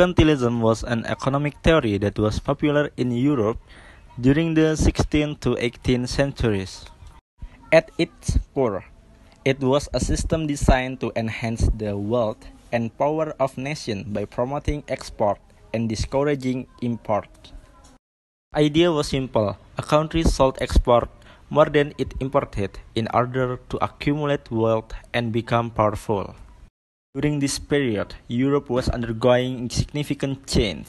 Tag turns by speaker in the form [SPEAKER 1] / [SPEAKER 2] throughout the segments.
[SPEAKER 1] Mercantilism was an economic theory that was popular in Europe during the 16th to 18th centuries. At its core, it was a system designed to enhance the wealth and power of nations by promoting export and discouraging import. The idea was simple. A country sold export more than it imported in order to accumulate wealth and become powerful. During this period, Europe was undergoing significant change.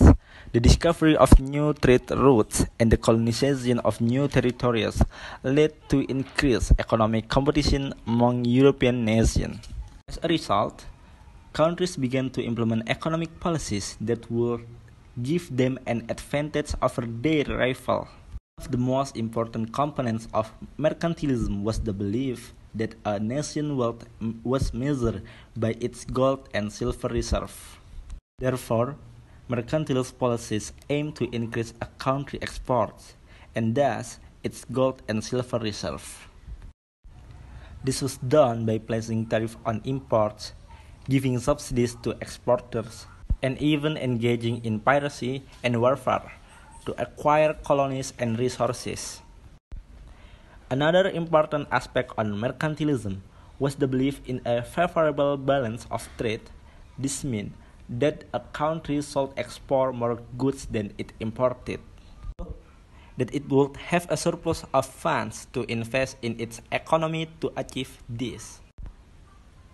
[SPEAKER 1] The discovery of new trade routes and the colonization of new territories led to increased economic competition among European nations. As a result, countries began to implement economic policies that would give them an advantage over their rival. One of the most important components of mercantilism was the belief that a nation's wealth was measured by its gold and silver reserve. Therefore, mercantilist policies aim to increase a country's exports and thus its gold and silver reserve. This was done by placing tariffs on imports, giving subsidies to exporters, and even engaging in piracy and warfare to acquire colonies and resources. Another important aspect on mercantilism was the belief in a favorable balance of trade. This meant that a country should export more goods than it imported, that it would have a surplus of funds to invest in its economy to achieve this.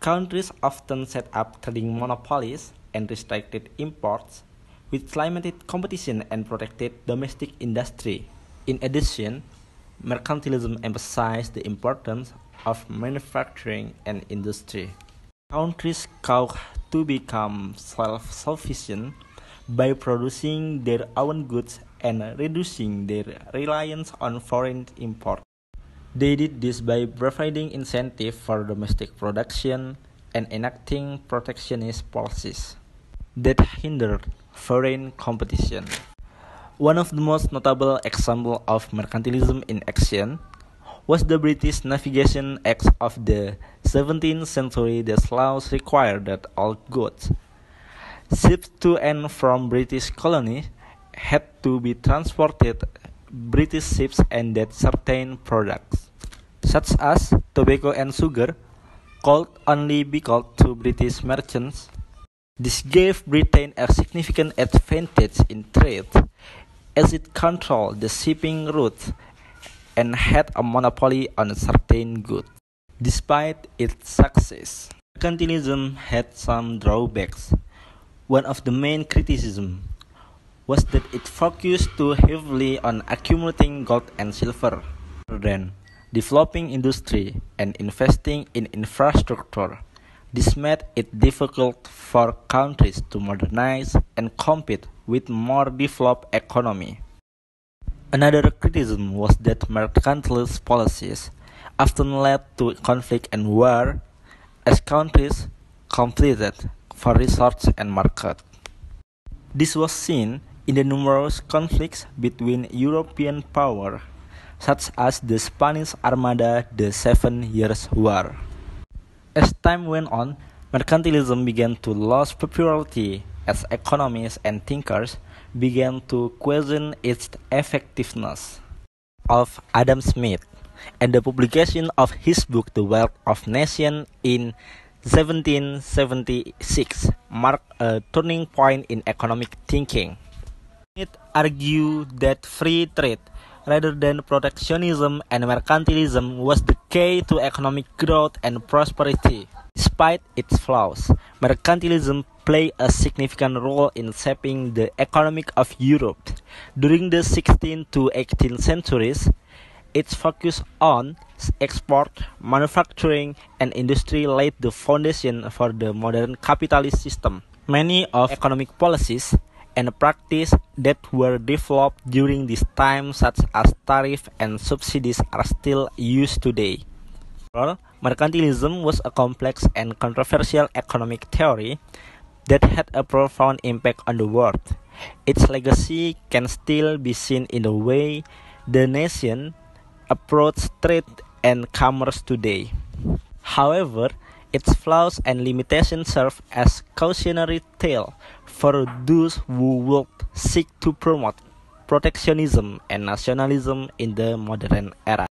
[SPEAKER 1] Countries often set up trading monopolies and restricted imports, which limited competition and protected domestic industry. In addition, mercantilism emphasized the importance of manufacturing and industry. Countries sought to become self-sufficient by producing their own goods and reducing their reliance on foreign imports. They did this by providing incentives for domestic production and enacting protectionist policies that hindered foreign competition. One of the most notable examples of mercantilism in action was the British Navigation Act of the 17th century that laws required that all goods ships to and from British colonies had to be transported British ships and that certain products, such as tobacco and sugar, could only be sold to British merchants. This gave Britain a significant advantage in trade as it controlled the shipping routes and had a monopoly on certain goods. Despite its success, mercantilism had some drawbacks. One of the main criticisms was that it focused too heavily on accumulating gold and silver rather than developing industry and investing in infrastructure. This made it difficult for countries to modernize and compete with more developed economy. Another criticism was that mercantilist policies often led to conflict and war as countries competed for resources and market. This was seen in the numerous conflicts between European powers, such as the Spanish Armada the Seven Years' War. As time went on, mercantilism began to lose popularity as economists and thinkers began to question its effectiveness. Of Adam Smith and the publication of his book The Wealth of Nations in 1776 marked a turning point in economic thinking. Smith argued that free trade rather than protectionism and mercantilism was the key to economic growth and prosperity. Despite its flaws, mercantilism played a significant role in shaping the economy of Europe. During the 16th to 18th centuries, its focus on export, manufacturing, and industry laid the foundation for the modern capitalist system. Many of economic policies and practices that were developed during this time such as tariff and subsidies are still used today. Mercantilism was a complex and controversial economic theory that had a profound impact on the world. Its legacy can still be seen in the way the nation approaches trade and commerce today. However, Its flaws and limitations serve as cautionary tale for those who would seek to promote protectionism and nationalism in the modern era.